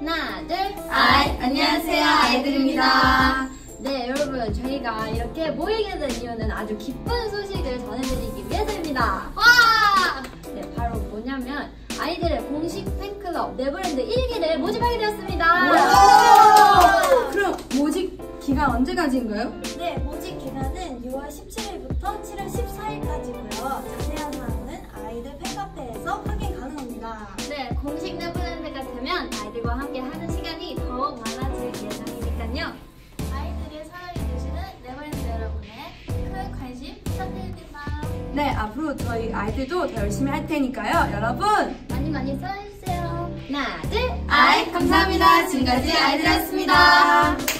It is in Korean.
하나, 둘, 아이, 안녕하세요. 아이들입니다. 네, 여러분, 저희가 이렇게 모이게 된 이유는 아주 기쁜 소식을 전해드리기 위해서입니다. 와! 네, 바로 뭐냐면, 아이들의 공식 팬클럽 네버랜드 1기를 모집하게 되었습니다. 와! 그럼 모집 기간 언제까지인가요? 네, 모집 기간은 6월 17일부터 7월 14일까지고요. 자세한 사항은 아이들 팬카페에서 확인 가능합니다. 네, 공식 네버 네, 앞으로 저희 아이들도 더 열심히 할 테니까요. 여러분! 많이 많이 사랑해주세요. 하나, 둘, 아이, 감사합니다. 지금까지 아이들이었습니다.